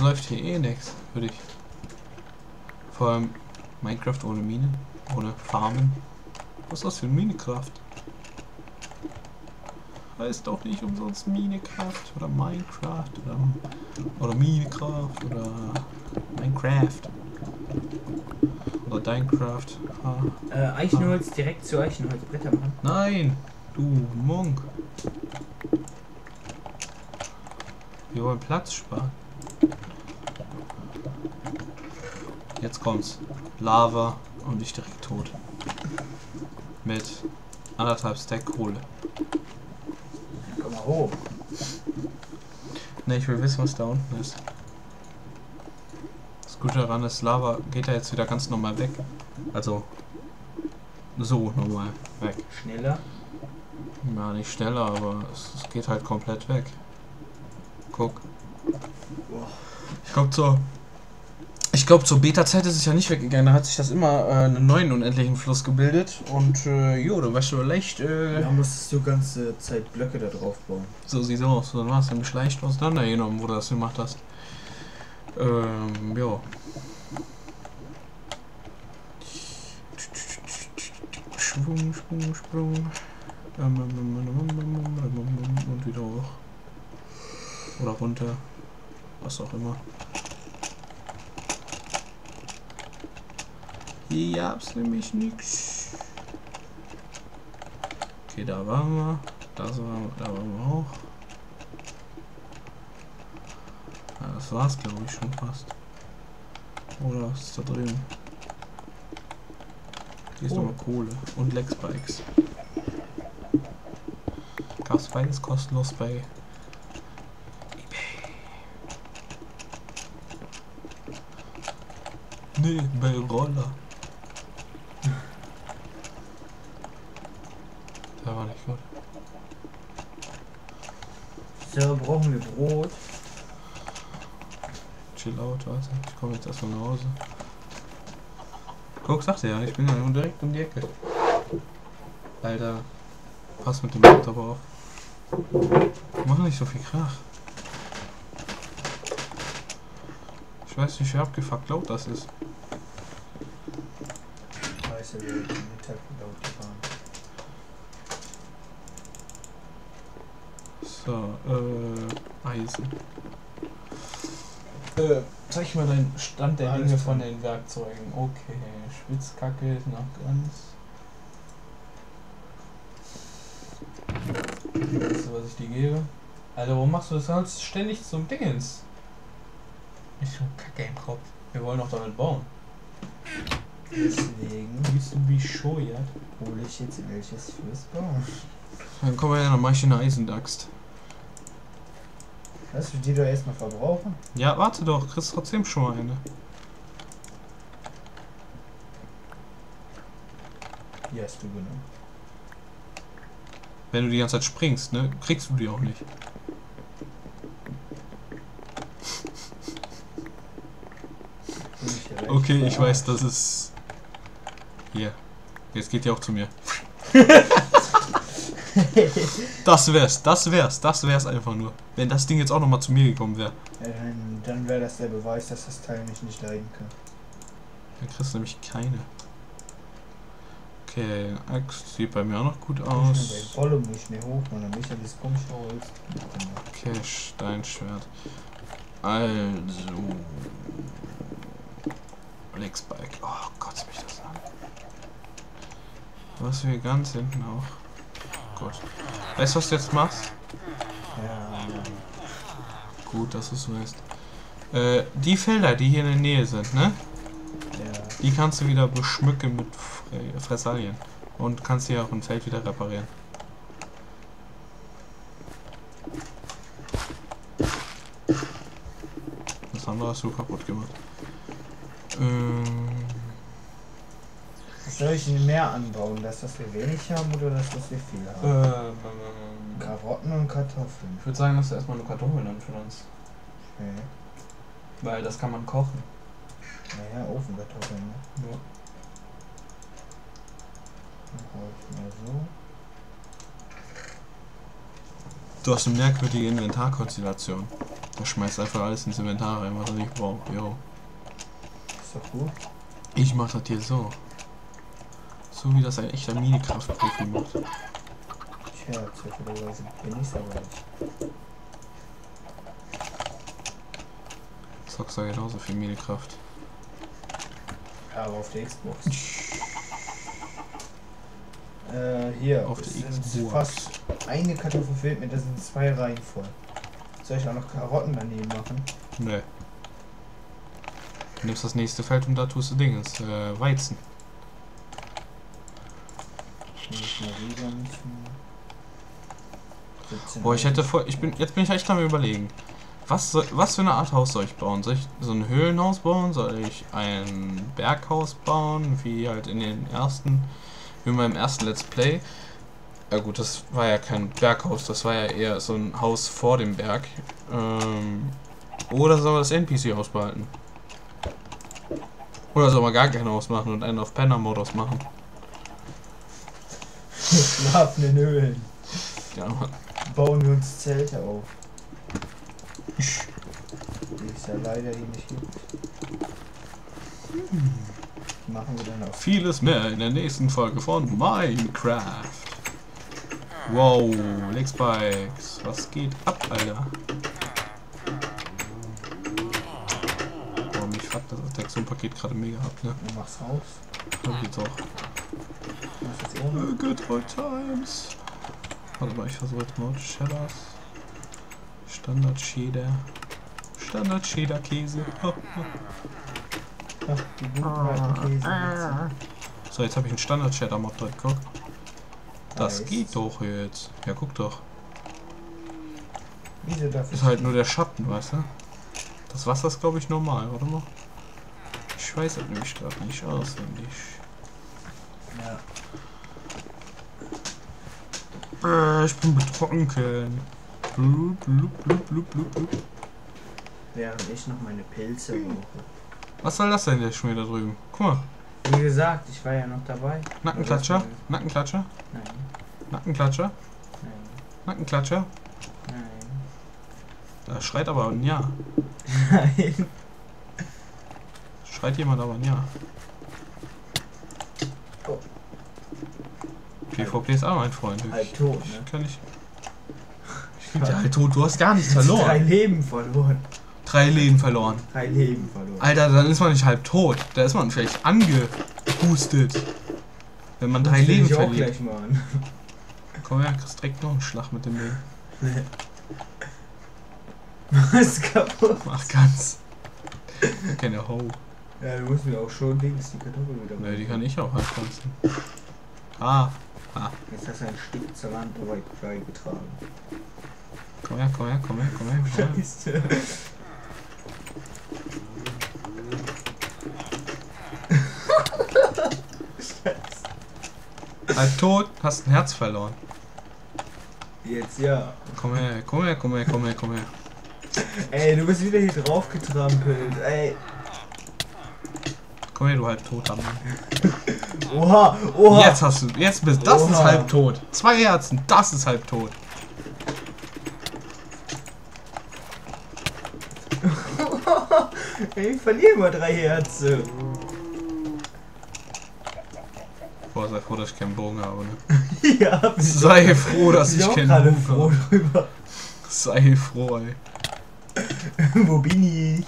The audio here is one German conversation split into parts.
läuft hier eh nichts, würde ich. Vor allem Minecraft ohne Mine, ohne Farmen. Was ist das für ein Minecraft? Heißt doch nicht umsonst Minecraft oder Minecraft oder, oder Minecraft oder Minecraft. Oder Dinecraft. Ah. Äh, Eichenholz direkt zu Eichenholz Bretter machen. Nein, du Monk. Wir wollen Platz sparen. Jetzt kommt's. Lava und ich direkt tot. Mit anderthalb Stack Kohle. Komm mal hoch. Ne, ich will wissen, was da unten ist. Das Gute daran ist, Lava geht da jetzt wieder ganz normal weg. Also, so normal weg. Schneller. Ja, nicht schneller, aber es, es geht halt komplett weg. Guck. Ich glaube zur ich glaube, zur Beta-Zeit ist es ja nicht weggegangen. Da hat sich das immer äh, einen neuen unendlichen Fluss gebildet. Und äh, jo, dann weißt du leicht. Äh, da musstest du ganze Zeit Blöcke da drauf bauen. So sieht's aus. So, Dann warst du nämlich leicht auseinandergenommen, wo du das gemacht hast. Ähm, ja. Sprung, Sprung, Sprung. Und wieder hoch. Oder runter. Was auch immer. Hier gab's nämlich nix. Okay, da waren wir. Da, sind wir, da waren wir auch. Ja, das war's, glaube ich, schon fast. Oder was ist da drüben? Hier ist Oh. nochmal Kohle und Lexbikes. Gab's beides kostenlos bei eBay. Nee, bei Roller. Der war nicht gut. So, brauchen wir Brot. Chill out, warte. Ich komme jetzt erstmal nach Hause. Guck, sagte ja, ich bin ja nun direkt um die Ecke. Alter, pass mit dem Laptop auf. Mach nicht so viel Krach. Ich weiß nicht, wie abgefuckt laut das ist. Scheiße, wir sind Mittag laut gefahren. So, äh, Eisen. Äh, zeig mal deinen Stand der Alles Dinge von den Werkzeugen. Okay, Schwitzkacke ist noch ganz. Weißt du, was ich dir gebe? Alter, warum machst du das sonst ständig zum Dingens? Ich so Kacke im Kopf. Wir wollen doch damit bauen. Deswegen Bist du bescheuert? hole ich jetzt welches fürs Bauen. Dann komm mal her, dann mach ich dir eine Eisendaxt. Lass du die doch erstmal verbrauchen? Ja, warte doch, kriegst trotzdem schon mal eine. Die hast du genommen. Wenn du die ganze Zeit springst, ne, kriegst du die auch nicht. Ich Okay, ich weiß, das ist. Hier. Jetzt geht die auch zu mir. Das wär's, das wär's, das wär's einfach nur. Wenn das Ding jetzt auch nochmal zu mir gekommen wäre. Ja, dann wäre das der Beweis, dass das Teil mich nicht leiden kann. Dann kriegst du nämlich keine. Okay, Axt sieht bei mir auch noch gut aus. Volle hoch, man komisch Holz. Okay, Steinschwert. Also. Lexbike. Oh Gott, mich das an. Was wir ganz hinten auch. Gut. Weißt du, was du jetzt machst? Ja, Gut, dass du es weißt. Äh, die Felder, die hier in der Nähe sind, ne? ja. Die kannst du wieder beschmücken mit Fre Fressalien. Und kannst hier auch ein Feld wieder reparieren. Das andere hast du kaputt gemacht. Ähm, Soll ich mehr anbauen, dass das wir wenig haben oder dass das wir viel haben? ähm, Karotten und Kartoffeln. ich würde sagen, dass du erstmal nur Kartoffeln anpflanzt. Okay. Weil das kann man kochen. Naja, Ofenkartoffeln, ne? Ja. Dann ich mal so. Du hast eine merkwürdige Inventarkonstellation. Er schmeißt einfach alles ins Inventar rein, was er nicht braucht. Jo. Ist doch gut. Ich mach das hier so. So wie das ein echter Minecraft-Profi macht. Tja, zufälligerweise bin ich's aber nicht. Zockst da genauso viel Minecraft. Aber auf der Xbox. Äh, hier. Auf der Xbox. Fast eine Kartoffel fehlt mir, da sind zwei Reihen voll. Soll ich auch noch Karotten daneben machen? Nee. Du nimmst das nächste Feld und da tust du Dinges. Äh, Weizen. Muss ich mal rüber müssen. 17 Boah, ich hätte voll. Ich bin. Jetzt bin ich echt am überlegen. Was, soll, was für eine Art Haus soll ich bauen? Soll ich so ein Höhlenhaus bauen? Soll ich ein Berghaus bauen? Wie halt in den ersten. Wie in meinem ersten Let's Play. Ja gut, das war ja kein Berghaus, das war ja eher so ein Haus vor dem Berg. Ähm, oder soll man das NPC-Haus behalten? Oder soll man gar kein Haus machen und einen auf Penner-Modus machen? Schlafen in Höhlen. Ja, Mann. Bauen wir uns Zelte auf. Die es ja leider hier nicht gibt. Die machen wir dann auf. Vieles mehr in der nächsten Folge von Minecraft. Wow, Lexbikes, was geht ab, Alter? Boah, mich fuckt das Texturenpaket gerade mega ab, ne? Du machst Haus. Hab ich doch. Machst jetzt ohne. Uh, Good old times. Warte mal, ich versuche jetzt mal Shellers. Standard Cheddar. Standard Cheddar Käse. Ach, die guten alten Käse. So, jetzt habe ich einen Standard Cheddar Mod drin, guck. Das Nice. geht doch jetzt. Ja, guck doch. Wieso ich? Ist halt nur der Schatten, weißt du? Das Wasser ist, glaube ich, normal, mal. Ich weiß es nämlich gerade nicht auswendig. Ja. Äh, ich bin betrunken. Blub, blub, blub, blub, blub, blub. Während ich noch meine Pilze brauche. Was soll das denn jetzt schon wieder drüben? Guck mal, Wie gesagt, ich war ja noch dabei. Nackenklatscher, Nackenklatscher, Nein, Nackenklatscher, nein, Nackenklatscher. nein. Da schreit aber ein Ja. Nein. Schreit jemand aber Ja. Oh. PvP ist auch mein Freund. Ich, Halt tot, ich ne? kann nicht. Ich bin ja halt tot, du hast gar nichts Drei verloren. Leben verloren. Drei Leben verloren. Drei Leben verloren. Alter, dann ist man nicht halb tot. Da ist man vielleicht angehustet. Wenn man drei Das will Leben ich auch verliert. gleich machen. Komm her, kriegst direkt noch einen Schlag mit dem Ding. Was kaputt? Mach ganz. Keine Ho. Ja, du musst mir auch schon Dings die Kartoffel wieder Ne, die kann ich auch halt pflanzen. Ah, Jetzt hast du ein Stück zur dabei beigetragen. komm her, komm her, komm her, komm her. Komm her. Scheiße. Halb tot, hast ein Herz verloren. Jetzt ja. Komm her, komm her, komm her, komm her, komm her. Ey, du bist wieder hier drauf getrampelt. Ey. Komm her, du halb tot. Oha, oha. Jetzt hast du, jetzt bist, das ist Oha. halb tot. Zwei Herzen, das ist halb tot. Ich verliere immer drei Herzen. Boah, sei froh, dass ich keinen Bogen habe, ne? ja, ich Sei froh, dass ich auch keinen Bogen froh habe. drüber. Sei froh, ey. Wo bin ich?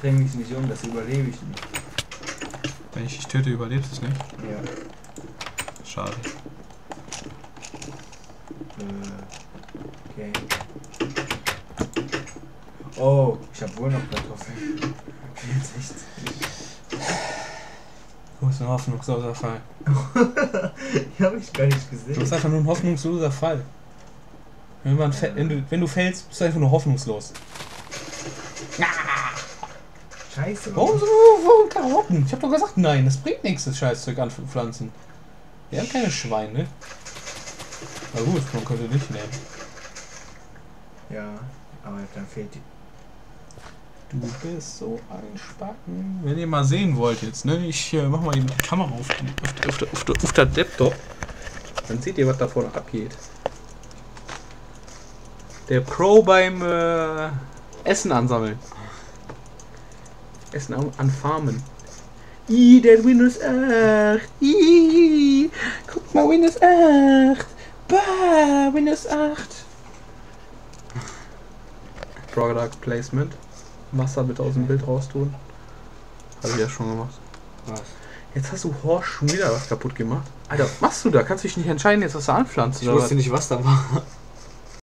Bring mich nicht um, das überlebe ich nicht. Wenn ich dich töte, überlebst du es nicht. Ja. Schade. Äh, okay. Oh, ich habe wohl noch Kartoffeln. 64. Du bist ein hoffnungsloser Fall. Die habe ich gar nicht Du bist gesehen. einfach nur ein hoffnungsloser Fall. Wenn, man fä- wenn, du, wenn du fällst, bist du einfach nur hoffnungslos. Scheiße. Warum so warum Karotten? Ich hab doch gesagt, nein, das bringt nichts, das Scheißzeug an Pflanzen. Wir haben keine Schweine. Na gut, man könnte nicht nehmen. Ja, aber dann fehlt die. Du bist so ein Spacken. Wenn ihr mal sehen wollt jetzt, ne? Ich äh, mach mal die Kamera auf, die- auf, auf, der- auf, der- auf der Laptop. Dann seht ihr, was davon abgeht. Der Pro beim äh, Essen ansammeln. Essen an, an Farmen. Ih, der Windows 8. Ih, guck mal, Windows 8. Bah, Windows 8. Product Placement. Wasser bitte aus dem Bild raustun. Habe ich ja schon gemacht. Was? Jetzt hast du Horst schon wieder was kaputt gemacht. Alter, was machst du da? Kannst du dich nicht entscheiden, jetzt was du anpflanzt Ich oder wusste nicht, was da war.